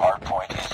Hardpoint is.